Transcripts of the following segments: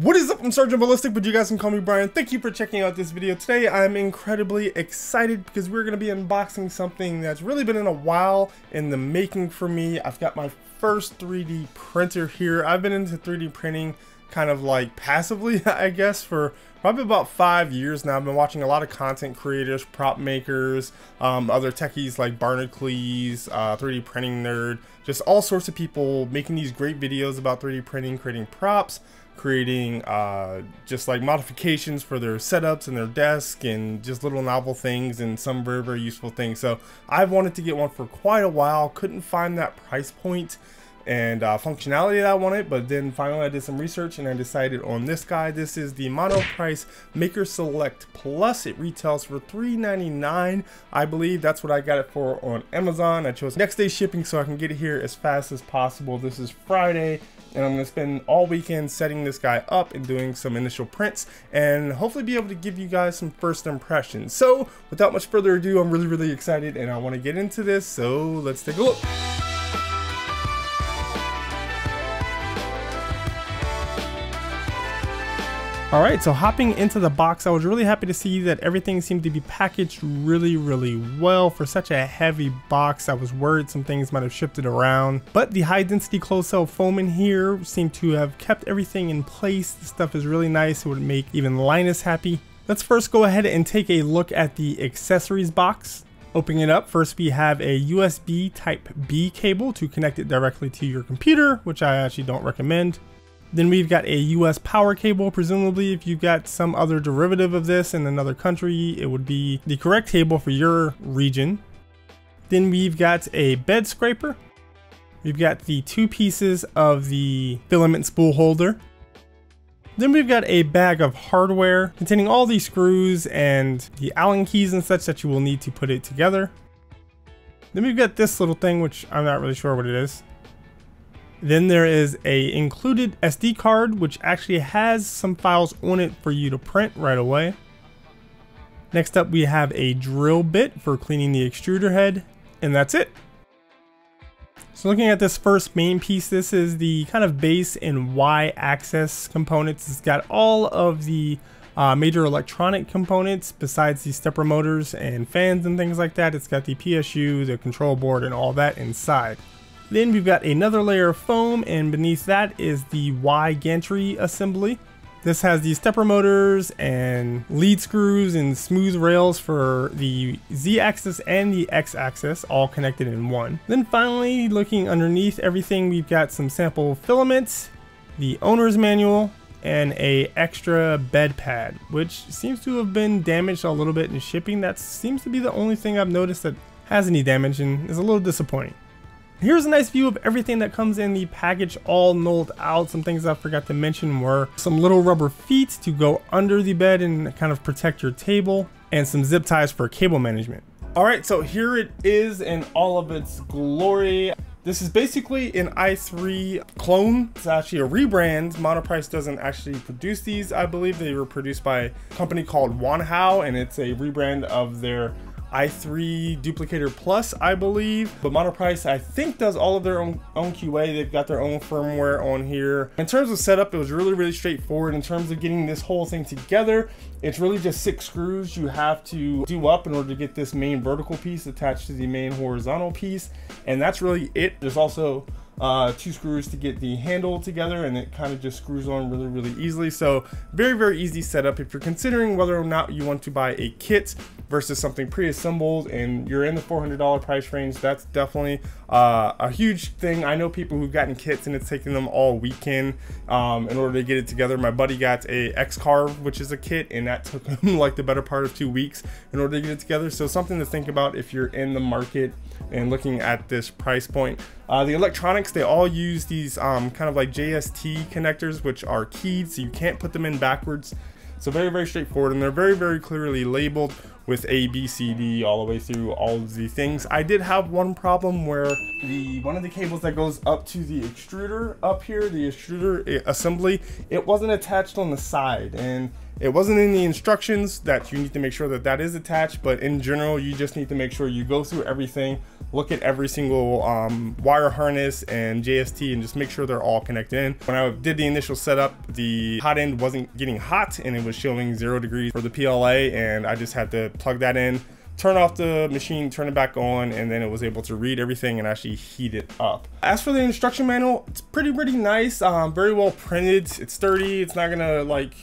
What is up? I'm Sergeant Ballistic, but you guys can call me Brian. Thank you for checking out this video. Today, I'm incredibly excited because we're going to be unboxing something that's really been in a while in the making for me. I've got my first 3D printer here. I've been into 3D printing kind of like passively, I guess, for probably about five years now. I've been watching a lot of content creators, prop makers, um, other techies like Barnacules, uh, 3D printing nerd, just all sorts of people making these great videos about 3D printing, creating props, creating uh, just like modifications for their setups and their desk and just little novel things and some very, very useful things. So I've wanted to get one for quite a while, couldn't find that price point and uh, functionality that I wanted, but then finally I did some research and I decided on this guy. This is the Monoprice Maker Select Plus. It retails for $3.99. I believe that's what I got it for on Amazon. I chose next day shipping so I can get it here as fast as possible. This is Friday and I'm to spend all weekend setting this guy up and doing some initial prints and hopefully be able to give you guys some first impressions. So without much further ado, I'm really, really excited and I want to get into this. So let's take a look. All right, so hopping into the box, I was really happy to see that everything seemed to be packaged really, really well for such a heavy box. I was worried some things might have shifted around, but the high density closed cell foam in here seemed to have kept everything in place. The stuff is really nice. It would make even Linus happy. Let's first go ahead and take a look at the accessories box. Opening it up, first we have a USB type B cable to connect it directly to your computer, which I actually don't recommend. Then we've got a US power cable. Presumably, if you've got some other derivative of this in another country, it would be the correct cable for your region. Then we've got a bed scraper. We've got the two pieces of the filament spool holder. Then we've got a bag of hardware containing all these screws and the Allen keys and such that you will need to put it together. Then we've got this little thing, which I'm not really sure what it is. Then there is a included SD card which actually has some files on it for you to print right away. Next up we have a drill bit for cleaning the extruder head and that's it. So looking at this first main piece, this is the kind of base and Y-axis components. It's got all of the uh, major electronic components besides the stepper motors and fans and things like that. It's got the PSU, the control board, and all that inside. Then we've got another layer of foam and beneath that is the Y gantry assembly. This has the stepper motors and lead screws and smooth rails for the Z-axis and the X-axis all connected in one. Then finally looking underneath everything we've got some sample filaments, the owner's manual, and a extra bed pad which seems to have been damaged a little bit in shipping. That seems to be the only thing I've noticed that has any damage and is a little disappointing. Here's a nice view of everything that comes in the package all nulled out. Some things I forgot to mention were some little rubber feet to go under the bed and kind of protect your table and some zip ties for cable management. All right, so here it is in all of its glory. This is basically an i3 clone. It's actually a rebrand. Monoprice doesn't actually produce these. I believe they were produced by a company called Wanhao, and it's a rebrand of their i3 Duplicator Plus, I believe. But Monoprice, I think, does all of their own, own QA. They've got their own firmware on here. In terms of setup, it was really, really straightforward. In terms of getting this whole thing together, it's really just six screws you have to do up in order to get this main vertical piece attached to the main horizontal piece. And that's really it. There's also uh, two screws to get the handle together and it kind of just screws on really really easily. So very very easy setup if you're considering whether or not you want to buy a kit versus something pre-assembled and you're in the $400 price range that's definitely uh, a huge thing. I know people who've gotten kits and it's taken them all weekend um, in order to get it together. My buddy got a X-Carve which is a kit and that took him like the better part of two weeks in order to get it together. So something to think about if you're in the market and looking at this price point uh, the electronics, they all use these um, kind of like JST connectors, which are keyed, so you can't put them in backwards. So very, very straightforward, and they're very, very clearly labeled with A, B, C, D all the way through all of the things. I did have one problem where the one of the cables that goes up to the extruder up here, the extruder eh, assembly, it wasn't attached on the side, and it wasn't in the instructions that you need to make sure that that is attached, but in general, you just need to make sure you go through everything look at every single um, wire harness and JST and just make sure they're all connected in. When I did the initial setup, the hot end wasn't getting hot and it was showing zero degrees for the PLA and I just had to plug that in turn off the machine, turn it back on, and then it was able to read everything and actually heat it up. As for the instruction manual, it's pretty, pretty nice, um, very well printed. It's sturdy, it's not gonna like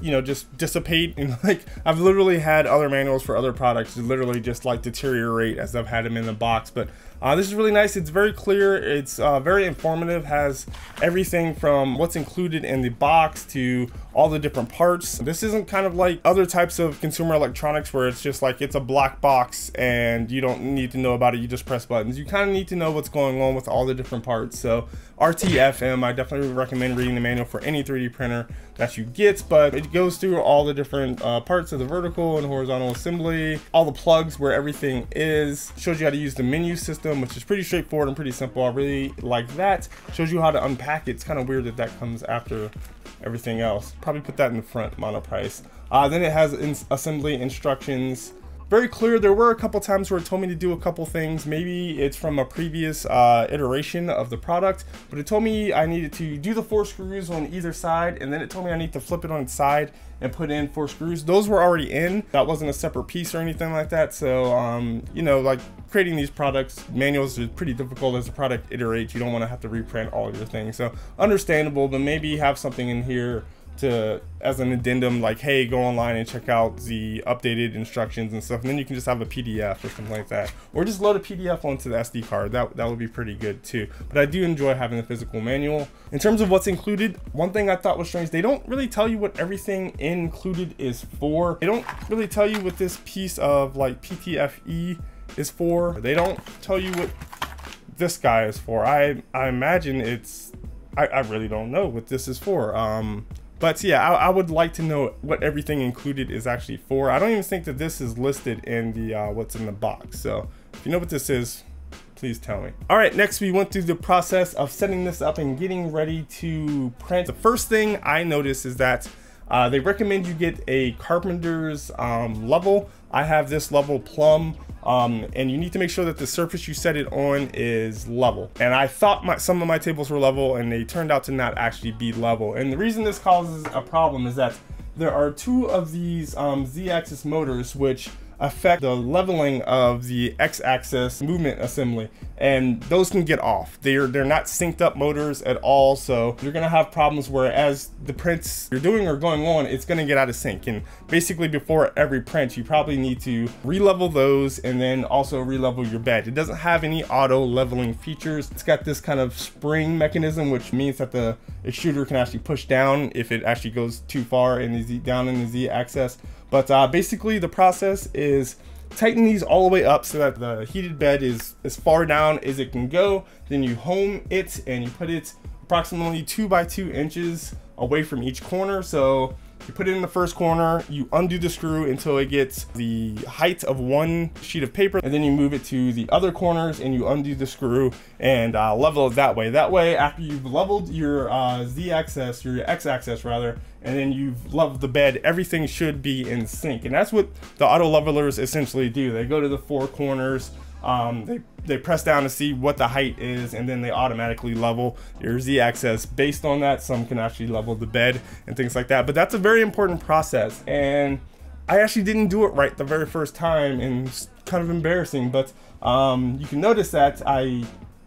you know just dissipate and like I've literally had other manuals for other products literally just like deteriorate as I've had them in the box but uh, this is really nice. It's very clear. It's uh, very informative. Has everything from what's included in the box to all the different parts. This isn't kind of like other types of consumer electronics where it's just like it's a black box and you don't need to know about it. You just press buttons. You kind of need to know what's going on with all the different parts. So RTFM I definitely recommend reading the manual for any 3D printer that you get but it goes through all the different uh, parts of the vertical and horizontal assembly, all the plugs where everything is, shows you how to use the menu system, which is pretty straightforward and pretty simple. I really like that. Shows you how to unpack it. It's kind of weird that that comes after everything else. Probably put that in the front monoprice. Uh, then it has in assembly instructions, very clear. There were a couple times where it told me to do a couple things. Maybe it's from a previous uh, iteration of the product, but it told me I needed to do the four screws on either side, and then it told me I need to flip it on its side and put in four screws. Those were already in. That wasn't a separate piece or anything like that. So, um, you know, like creating these products, manuals is pretty difficult as the product iterates. You don't want to have to reprint all of your things. So understandable, but maybe have something in here to as an addendum like hey go online and check out the updated instructions and stuff and then you can just have a pdf or something like that. Or just load a pdf onto the sd card. That, that would be pretty good too. But i do enjoy having the physical manual. In terms of what's included one thing i thought was strange they don't really tell you what everything included is for. They don't really tell you what this piece of like ptfe is for. They don't tell you what this guy is for. I i imagine it's I, I really don't know what this is for. Um but yeah, I, I, would like to know what everything included is actually for. I don't even think that this is listed in the uh, what's in the box. So if you know what this is, please tell me. All right, next we went through the process of setting this up and getting ready to print. The first thing I noticed is that uh, they recommend you get a carpenter's um, level. I have this level plumb um, and you need to make sure that the surface you set it on is level. And I thought my, some of my tables were level and they turned out to not actually be level. And the reason this causes a problem is that there are two of these um, Z-axis motors which affect the leveling of the x-axis movement assembly. And those can get off. They're they're not synced up motors at all. So you're gonna have problems where as the prints you're doing or going on it's gonna get out of sync. And basically before every print you probably need to re-level those and then also re-level your bed it doesn't have any auto leveling features. It's got this kind of spring mechanism which means that the extruder can actually push down if it actually goes too far in the z down in the z axis but uh, basically the process is tighten these all the way up so that the heated bed is as far down as it can go. Then you home it and you put it approximately two by two inches away from each corner. So you put it in the first corner, you undo the screw until it gets the height of one sheet of paper, and then you move it to the other corners and you undo the screw and uh, level it that way. That way, after you've leveled your uh, z-axis, your x-axis rather, and then you've leveled the bed, everything should be in sync. And that's what the auto levelers essentially do. They go to the four corners, um, they, they press down to see what the height is and then they automatically level your z-axis based on that. Some can actually level the bed and things like that but that's a very important process. And I actually didn't do it right the very first time and it's kind of embarrassing but um, you can notice that I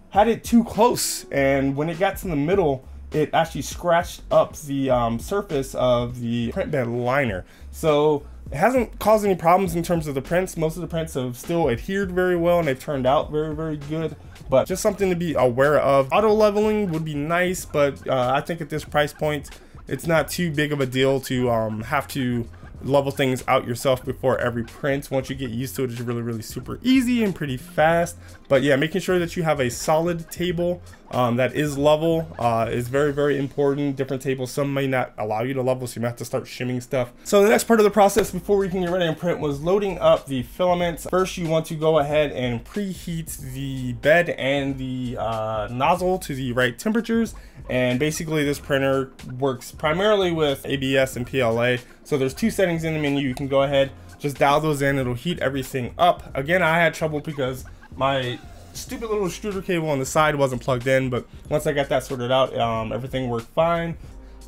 had it too close and when it got to the middle it actually scratched up the um, surface of the print bed liner so it hasn't caused any problems in terms of the prints. Most of the prints have still adhered very well and they've turned out very, very good. But just something to be aware of. Auto leveling would be nice, but uh, I think at this price point, it's not too big of a deal to um, have to level things out yourself before every print. Once you get used to it, it's really, really super easy and pretty fast. But yeah, making sure that you have a solid table um, that is level uh, is very, very important. Different tables, some may not allow you to level, so you might have to start shimming stuff. So the next part of the process before we can get ready and print was loading up the filaments. First, you want to go ahead and preheat the bed and the uh, nozzle to the right temperatures. And basically this printer works primarily with ABS and PLA. So there's two settings in the menu. You can go ahead, just dial those in. It'll heat everything up. Again, I had trouble because my stupid little extruder cable on the side wasn't plugged in, but once I got that sorted out, um, everything worked fine.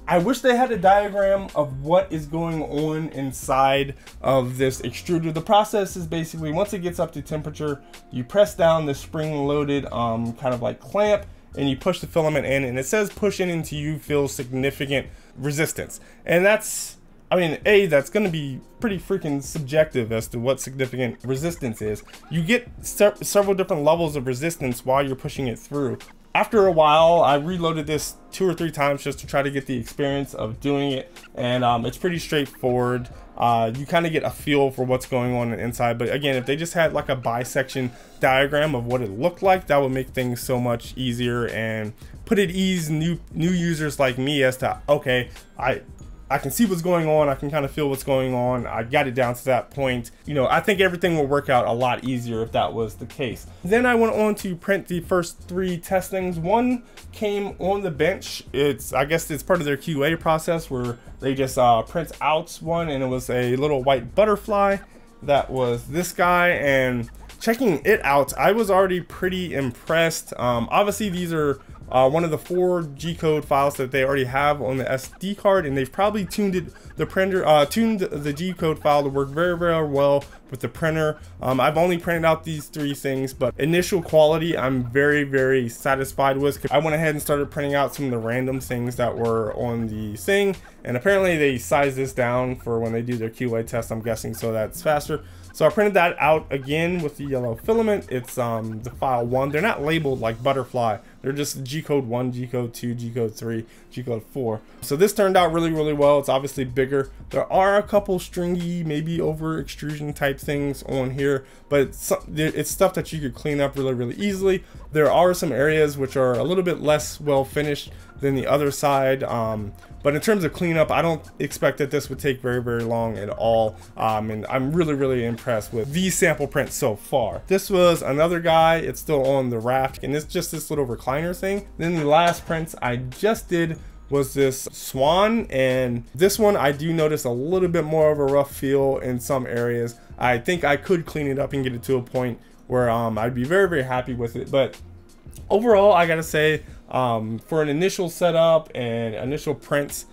I wish they had a diagram of what is going on inside of this extruder. The process is basically once it gets up to temperature, you press down the spring loaded um, kind of like clamp and you push the filament in and it says push in until you feel significant resistance. And that's I mean, A, that's going to be pretty freaking subjective as to what significant resistance is. You get se several different levels of resistance while you're pushing it through. After a while, I reloaded this two or three times just to try to get the experience of doing it, and um, it's pretty straightforward. Uh, you kind of get a feel for what's going on inside, but again, if they just had like a bisection diagram of what it looked like, that would make things so much easier and put at ease new new users like me as to okay, I I can see what's going on. I can kind of feel what's going on. I got it down to that point. You know, I think everything will work out a lot easier if that was the case. Then I went on to print the first three testings. One came on the bench. It's, I guess it's part of their QA process where they just uh, print out one and it was a little white butterfly. That was this guy and checking it out, I was already pretty impressed. Um, obviously, these are uh, one of the four G-code files that they already have on the SD card, and they've probably tuned it, the printer, uh, tuned the G-code file to work very, very well with the printer. Um, I've only printed out these three things, but initial quality, I'm very, very satisfied with. I went ahead and started printing out some of the random things that were on the thing, and apparently they size this down for when they do their QA test, I'm guessing, so that's faster. So I printed that out again with the yellow filament. It's um, the file one. They're not labeled like butterfly. They're just G-code 1, G-code 2, G-code 3, G-code 4. So this turned out really, really well. It's obviously bigger. There are a couple stringy, maybe over extrusion type things on here, but it's, it's stuff that you could clean up really, really easily. There are some areas which are a little bit less well finished than the other side. Um, but in terms of cleanup, I don't expect that this would take very, very long at all. Um, and I'm really, really impressed with these sample prints so far. This was another guy. It's still on the raft, and it's just this little recliner thing. Then the last prints I just did was this swan and this one I do notice a little bit more of a rough feel in some areas I think I could clean it up and get it to a point where um, I'd be very very happy with it but overall I gotta say um, for an initial setup and initial prints,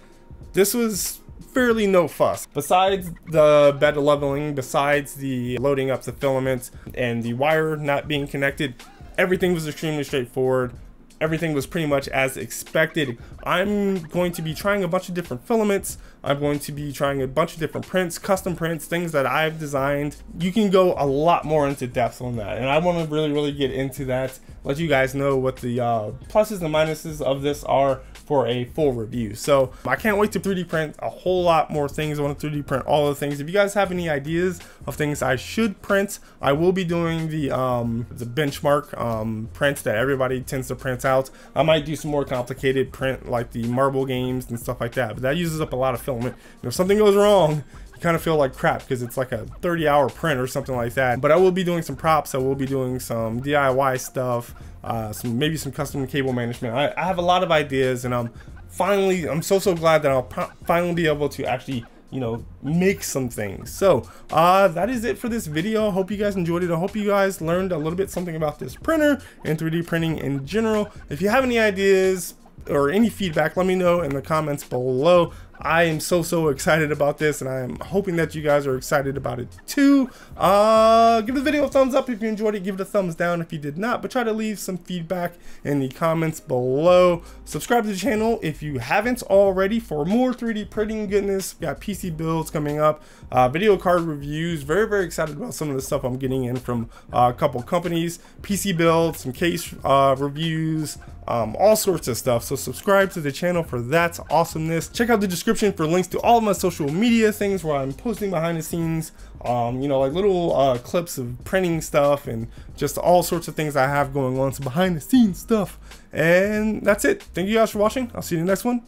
this was fairly no fuss. Besides the bed leveling, besides the loading up the filaments and the wire not being connected, everything was extremely straightforward everything was pretty much as expected. I'm going to be trying a bunch of different filaments. I'm going to be trying a bunch of different prints, custom prints, things that I've designed. You can go a lot more into depth on that. And I want to really, really get into that. Let you guys know what the uh, pluses and minuses of this are for a full review. So I can't wait to 3D print a whole lot more things. I want to 3D print all the things. If you guys have any ideas of things I should print, I will be doing the um, the benchmark um, prints that everybody tends to print out. I might do some more complicated print like the marble games and stuff like that, but that uses up a lot of filament. If something goes wrong, you kind of feel like crap because it's like a 30 hour print or something like that. But I will be doing some props. I will be doing some DIY stuff, uh, some maybe some custom cable management. I, I have a lot of ideas and I'm finally, I'm so, so glad that I'll finally be able to actually you know make some things so uh that is it for this video hope you guys enjoyed it i hope you guys learned a little bit something about this printer and 3d printing in general if you have any ideas or any feedback let me know in the comments below I am so, so excited about this and I am hoping that you guys are excited about it too. Uh, give the video a thumbs up if you enjoyed it. Give it a thumbs down if you did not, but try to leave some feedback in the comments below. Subscribe to the channel if you haven't already for more 3D printing goodness. We got PC builds coming up, uh, video card reviews. Very, very excited about some of the stuff I'm getting in from uh, a couple companies. PC builds, some case uh, reviews, um, all sorts of stuff. So subscribe to the channel for that awesomeness. Check out the description for links to all of my social media things where I'm posting behind the scenes, um, you know, like little uh, clips of printing stuff and just all sorts of things I have going on. Some behind the scenes stuff. And that's it. Thank you guys for watching. I'll see you in the next one.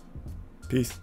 Peace.